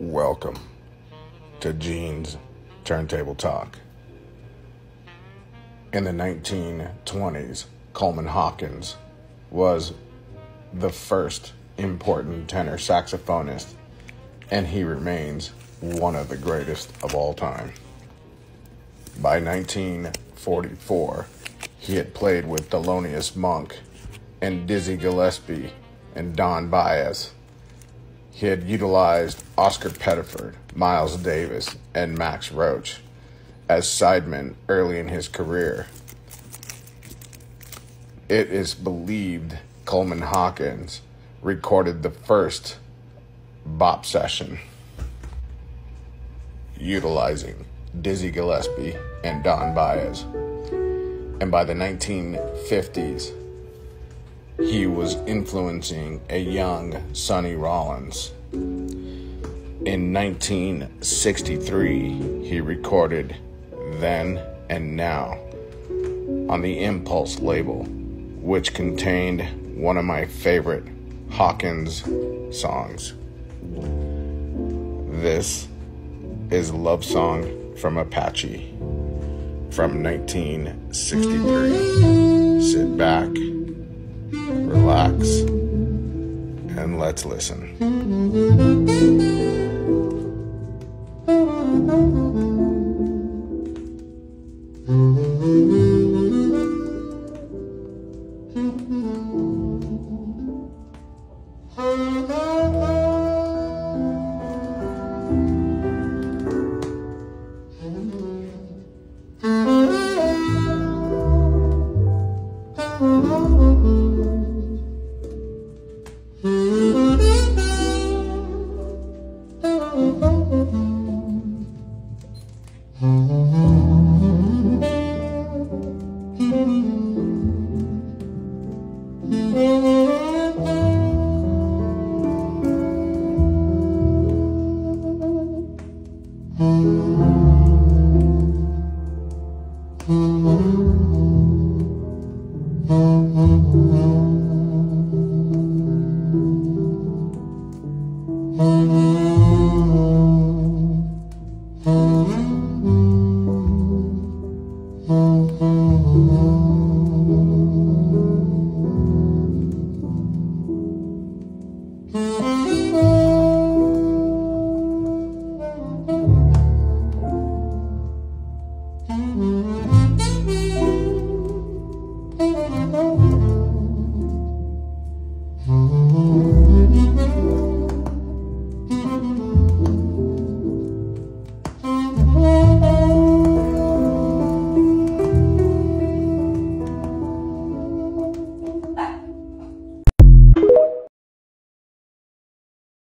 Welcome to Gene's Turntable Talk. In the 1920s, Coleman Hawkins was the first important tenor saxophonist, and he remains one of the greatest of all time. By 1944, he had played with Thelonious Monk and Dizzy Gillespie and Don Byas. He had utilized Oscar Pettiford, Miles Davis, and Max Roach as sidemen early in his career. It is believed Coleman Hawkins recorded the first bop session utilizing Dizzy Gillespie and Don Byas. And by the 1950s, he was influencing a young Sonny Rollins. In 1963, he recorded Then and Now on the Impulse label, which contained one of my favorite Hawkins songs. This is Love Song from Apache from 1963. Sit back relax, and let's listen. Mm-hmm. Mm-hmm.